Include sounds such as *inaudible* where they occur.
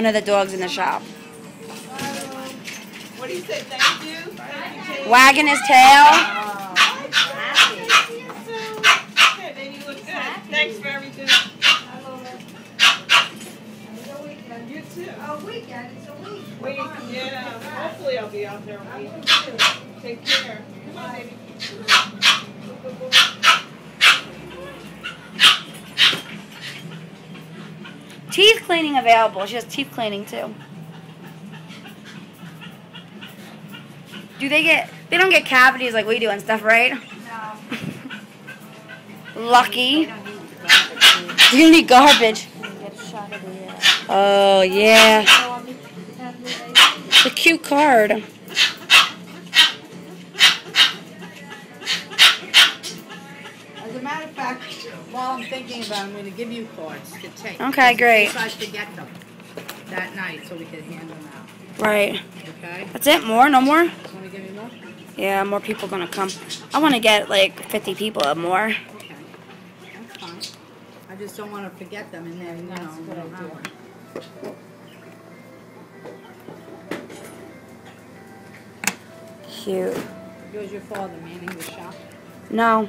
one of the dogs in the shop. What do you say? Thank you. Thank you, Wagging his tail. Okay, then you look good. Thanks for everything. You too. A weekend, it's a week. Wait, yeah, hopefully I'll be out there a week. Take care. Come on, baby. Teeth cleaning available. She has teeth cleaning too. Do they get? They don't get cavities like we do and stuff, right? No. *laughs* Lucky. They don't need garbage. *laughs* You need garbage. Get a shot of the, Oh yeah. the- have the- It's a cute card. Matter of fact, while I'm thinking about it, I'm gonna give you cards to take. Okay, great. In case I forget them that night, so we can hand them out, Right. okay? That's it. More? No more? Wanna give me more? Yeah, more people gonna come. I want to get like 50 people or more. Okay. That's fine. I just don't wanna forget them and then, you know, we don't have one. Cute. Yours your father, man, he was shocked. No.